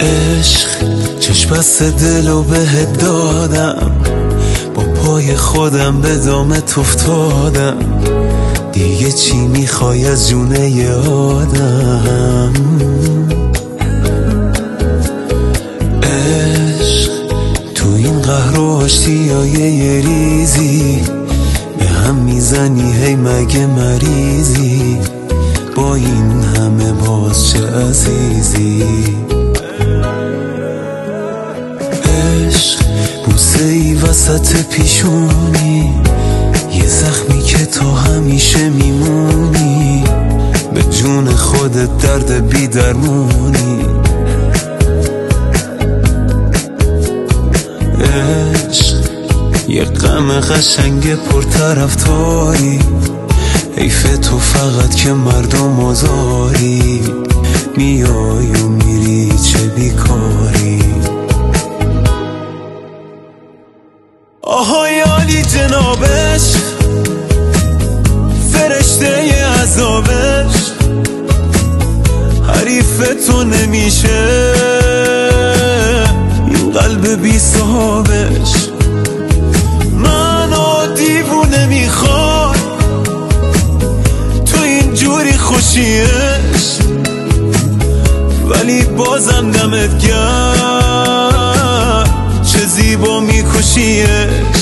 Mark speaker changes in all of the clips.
Speaker 1: عشق چشم بست دل و بهت دادم. با پای خودم به دامت افتادم. دیگه چی می‌خوای از جونه آدم؟ عشق تو این قهر و آشتی یه ریزی. به هم می‌زنی هی مگه مریضی؟ با این همه باز چه عزیزی؟ وسط پیشونی. یه زخمی که تا همیشه میمونی. به جون خودت درد بی درمونی عشق یه غم قشنگ پرطرفداری. حیف تو فقط که مردم آزاری. میای و میری چه بیکاری؟ آهای عالی جنابش فرشته عذابش حریف تو نمیشه. این قلب بی صحابش. منو دیوونه می‌خواد تو اینجوری خوشیش. ولی بازم دمت گرد چه زیبا she is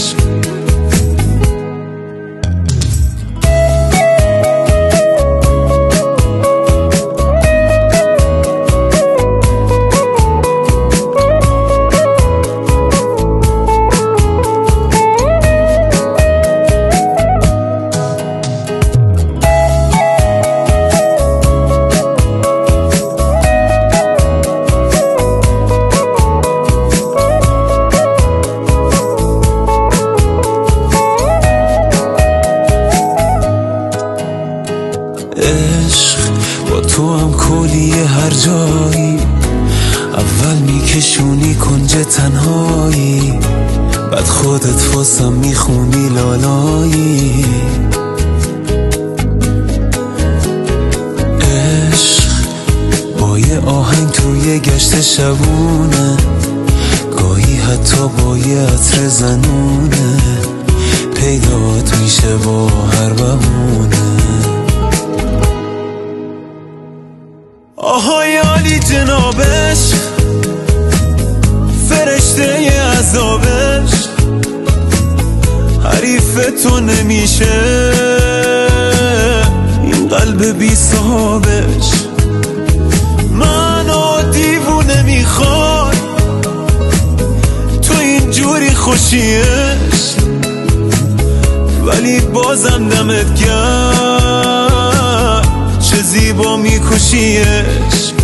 Speaker 1: عشق. با تو هم کلیه هر جایی. اول میکشونی کنج تنهایی. بعد خودت واسم می‌خونی لالایی. عشق با یه آهنگ توی گشت شبونه. گاهی حتی با یه عطر زنونه. پیدات میشه با هر بمونه آهای عالی جنابش فرشته عذابش حریف تو نمیشه. این قلب بی صحابش منو دیوونه می‌خواد. تو اینجوری خوشیش ولی بازم دمت گرد چه زیبا میکشیش